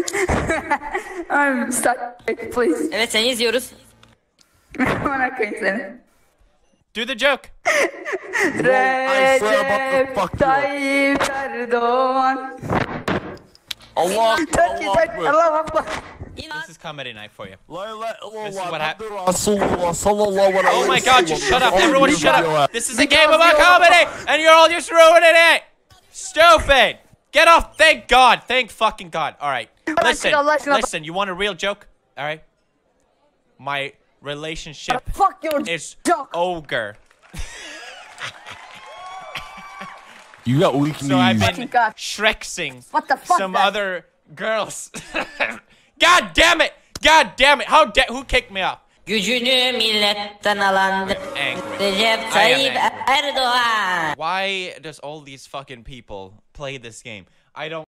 I'm stuck. Please. Evet seni izliyoruz. Bana koyayım seni. Do the joke. I swear about the fuck Recep. Tayyip Erdoğan. Allah Türkiye, Allah Türkiye, Allah Akbar. This is comedy night for you. This is what hap- Muhammed Rasulullah sallallahu aleyhi Oh my god, just shut up. Everybody shut up. This is a game about comedy, and you're all just ruining it. Stupid. Get off. Thank God. Thank fucking God. All right. Listen. Allah aşkına bak- Listen. You want a real joke? All right. My relationship Fuck your is joke. ogre. You got weak So I've knees. been God. Shrexing What the fuck, some that? other girls. God damn it! God damn it! How da- who kicked me off? Gücünü milletten alandır. Recep Tayyip. Erdoğan. Why does all these fucking people play this game? I don't.